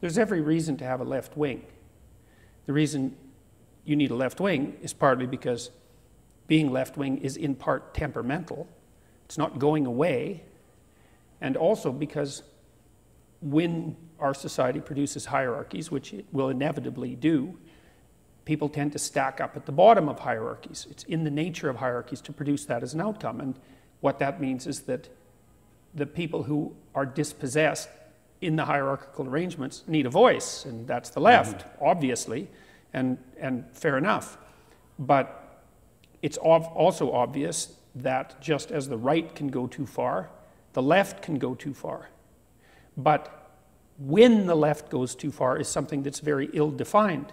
there's every reason to have a left wing. The reason you need a left wing is partly because being left wing is in part temperamental, it's not going away, and also because when our society produces hierarchies, which it will inevitably do, people tend to stack up at the bottom of hierarchies. It's in the nature of hierarchies to produce that as an outcome. And what that means is that the people who are dispossessed in the hierarchical arrangements need a voice, and that's the left, mm-hmm. obviously, and, and fair enough. But it's also obvious that just as the right can go too far, the left can go too far. But when the left goes too far is something that's very ill defined.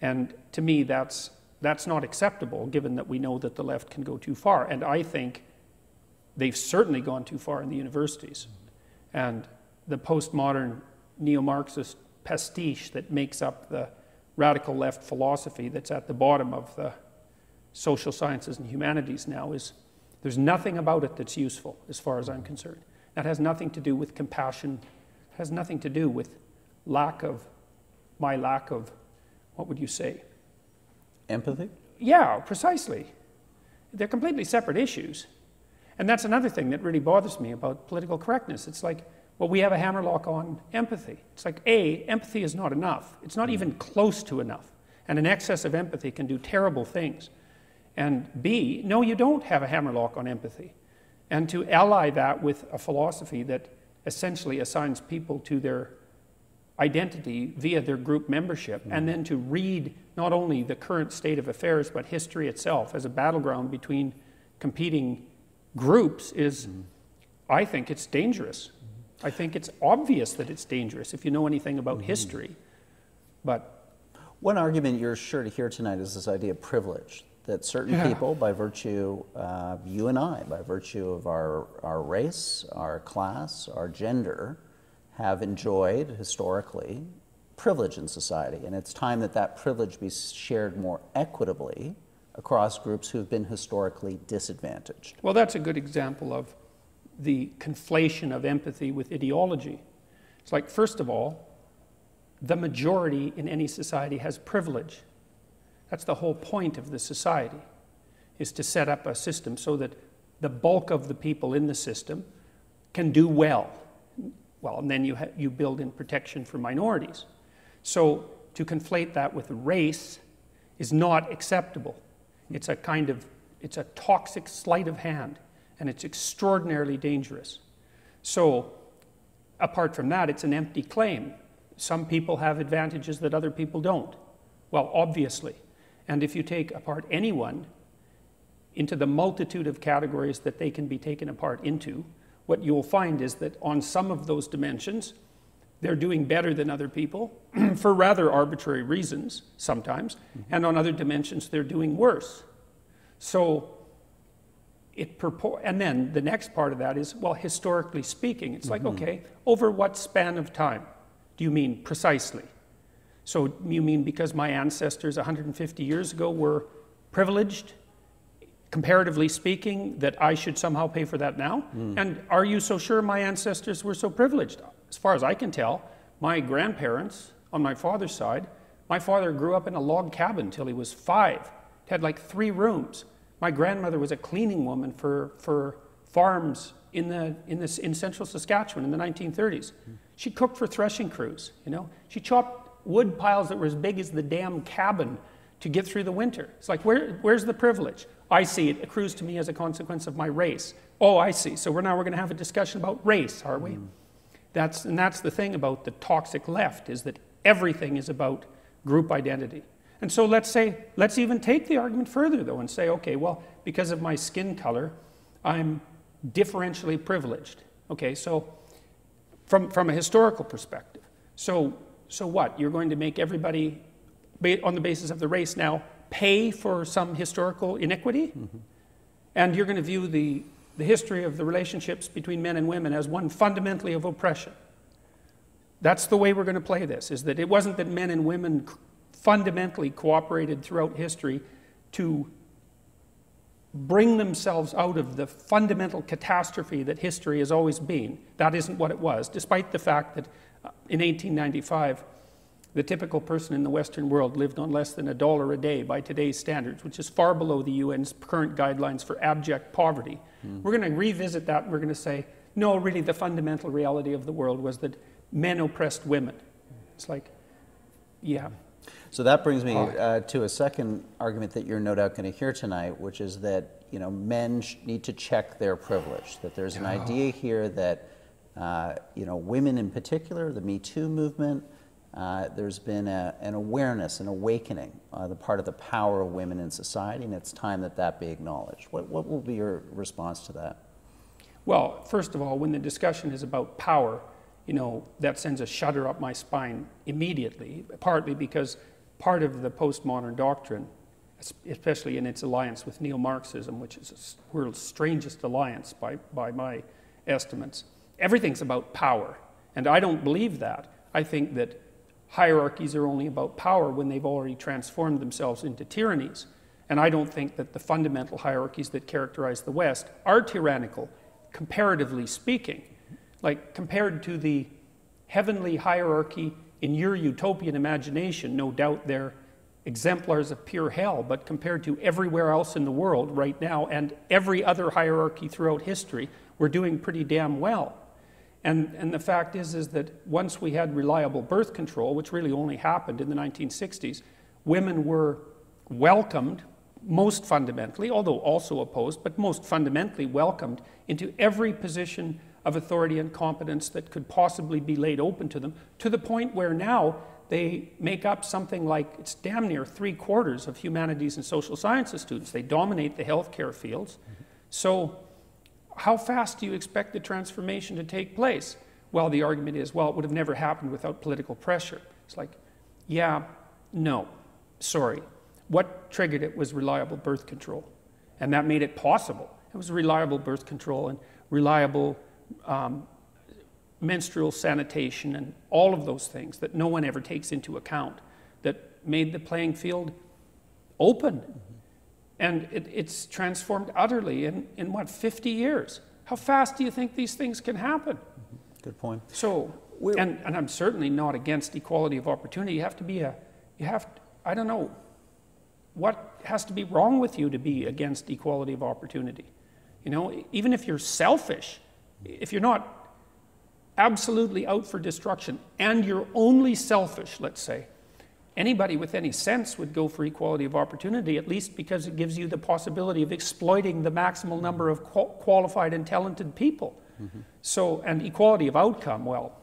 And to me, that's, that's not acceptable, given that we know that the left can go too far. And I think they've certainly gone too far in the universities. And the postmodern neo Marxist pastiche that makes up the radical left philosophy that's at the bottom of the social sciences and humanities now is there's nothing about it that's useful as far as I'm concerned. That has nothing to do with compassion, it has nothing to do with lack of my lack of what would you say? Empathy? Yeah, precisely. They're completely separate issues. And that's another thing that really bothers me about political correctness. It's like, well, we have a hammerlock on empathy. It's like, A, empathy is not enough. It's not even close to enough. And an excess of empathy can do terrible things. And B, no, you don't have a hammerlock on empathy. And to ally that with a philosophy that essentially assigns people to their identity via their group membership, mm. and then to read not only the current state of affairs, but history itself as a battleground between competing groups is, mm. I think it's dangerous. I think it's obvious that it's dangerous if you know anything about mm-hmm. history. But one argument you're sure to hear tonight is this idea of privilege that certain yeah. people, by virtue, uh, you and I, by virtue of our, our race, our class, our gender, have enjoyed historically privilege in society. And it's time that that privilege be shared more equitably across groups who've been historically disadvantaged. Well, that's a good example of the conflation of empathy with ideology. It's like, first of all, the majority in any society has privilege. That's the whole point of the society, is to set up a system so that the bulk of the people in the system can do well. Well, and then you, you build in protection for minorities. So to conflate that with race is not acceptable. It's a kind of, it's a toxic sleight of hand, and it's extraordinarily dangerous. So apart from that, it's an empty claim. Some people have advantages that other people don't. Well, obviously. And if you take apart anyone into the multitude of categories that they can be taken apart into, what you'll find is that on some of those dimensions, they're doing better than other people for rather arbitrary reasons sometimes, mm-hmm. and on other dimensions, they're doing worse. So, it purport, and then the next part of that is well, historically speaking, it's mm-hmm. like, okay, over what span of time do you mean precisely? So you mean because my ancestors 150 years ago were privileged, comparatively speaking, that I should somehow pay for that now? Mm. And are you so sure my ancestors were so privileged? As far as I can tell, my grandparents on my father's side, my father grew up in a log cabin till he was five. It had like three rooms. My grandmother was a cleaning woman for, for farms in, the, in, this, in central Saskatchewan in the 1930s. Mm. She cooked for threshing crews, you know. She chopped wood piles that were as big as the damn cabin to get through the winter. It's like, where, where's the privilege? I see it accrues to me as a consequence of my race. Oh, I see. So we're now we're going to have a discussion about race, are we? Mm. That's, and that's the thing about the toxic left is that everything is about group identity. And so let's say, let's even take the argument further though and say, okay, well, because of my skin color, I'm differentially privileged. Okay, so from, from a historical perspective. So so what? You're going to make everybody, on the basis of the race now, pay for some historical iniquity? Mm-hmm. And you're going to view the, the history of the relationships between men and women as one fundamentally of oppression. That's the way we're going to play this, is that it wasn't that men and women fundamentally cooperated throughout history to bring themselves out of the fundamental catastrophe that history has always been. That isn't what it was, despite the fact that Uh, In 1895, the typical person in the Western world lived on less than a dollar a day by today's standards, which is far below the UN's current guidelines for abject poverty. We're going to revisit that and we're going to say, no, really, the fundamental reality of the world was that men oppressed women. It's like, yeah. So that brings me uh, to a second argument that you're no doubt going to hear tonight, which is that you know men sh- need to check their privilege. That there's an idea here that uh, you know women in particular, the Me Too movement, uh, there's been a, an awareness, an awakening on the part of the power of women in society, and it's time that that be acknowledged. What, what will be your response to that? Well, first of all, when the discussion is about power, you know, that sends a shudder up my spine immediately, partly because part of the postmodern doctrine, especially in its alliance with neo Marxism, which is the world's strangest alliance by, by my estimates, everything's about power. And I don't believe that. I think that hierarchies are only about power when they've already transformed themselves into tyrannies. And I don't think that the fundamental hierarchies that characterize the West are tyrannical, comparatively speaking. Like, compared to the heavenly hierarchy in your utopian imagination, no doubt they're exemplars of pure hell, but compared to everywhere else in the world right now and every other hierarchy throughout history, we're doing pretty damn well. And, and the fact is, is that once we had reliable birth control, which really only happened in the 1960s, women were welcomed most fundamentally, although also opposed, but most fundamentally welcomed into every position of authority and competence that could possibly be laid open to them, to the point where now they make up something like it's damn near three quarters of humanities and social sciences students. They dominate the healthcare fields. So, how fast do you expect the transformation to take place? Well, the argument is, well, it would have never happened without political pressure. It's like, yeah, no, sorry. What triggered it was reliable birth control. And that made it possible. It was reliable birth control and reliable um, menstrual sanitation and all of those things that no one ever takes into account that made the playing field open. And it, it's transformed utterly in, in what, 50 years? How fast do you think these things can happen? Good point. So, We're- and, and I'm certainly not against equality of opportunity. You have to be a, you have, to, I don't know, what has to be wrong with you to be against equality of opportunity? You know, even if you're selfish, if you're not absolutely out for destruction and you're only selfish, let's say, anybody with any sense would go for equality of opportunity, at least because it gives you the possibility of exploiting the maximal number of qual- qualified and talented people. Mm-hmm. So, and equality of outcome, well,